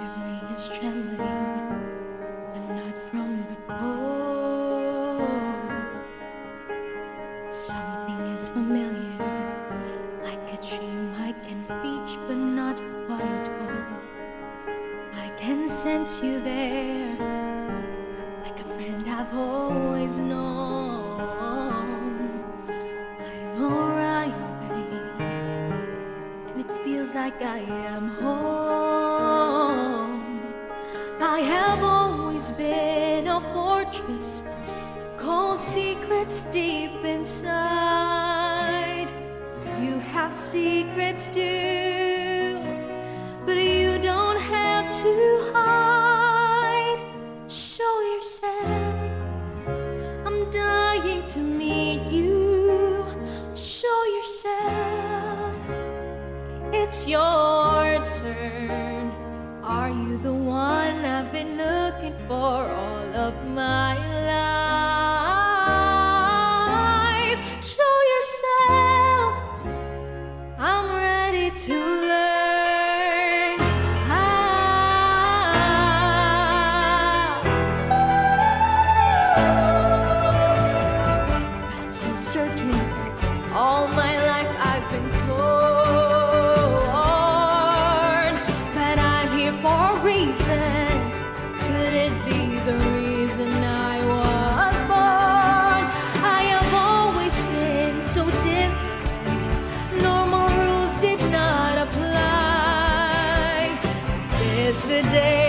is trembling, but not from the cold. Something is familiar, like a dream I can reach, but not quite hold. I can sense you there, like a friend I've always known. I'm alright, and it feels like I am home. Cold secrets deep inside. You have secrets too, but you don't have to hide. Show yourself. I'm dying to meet you. Show yourself. It's your turn. Are you the one I've been looking for all of my life? Show yourself. I'm ready to learn. Ah. So certain, all my life The day?